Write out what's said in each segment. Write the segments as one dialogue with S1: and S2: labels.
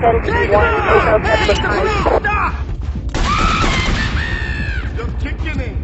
S1: 10 to 1 out kick your name.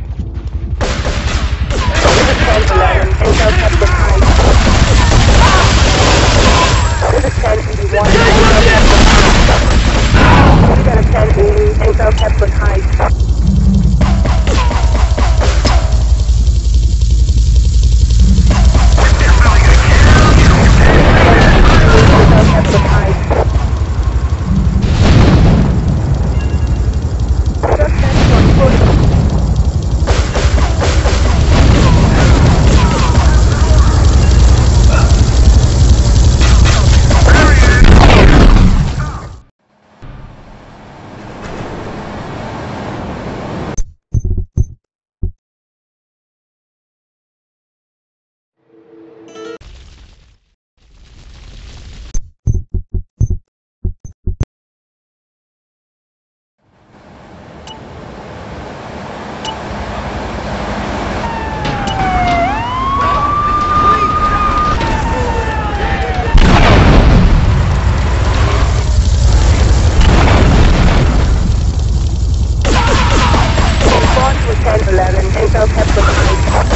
S1: 11, take out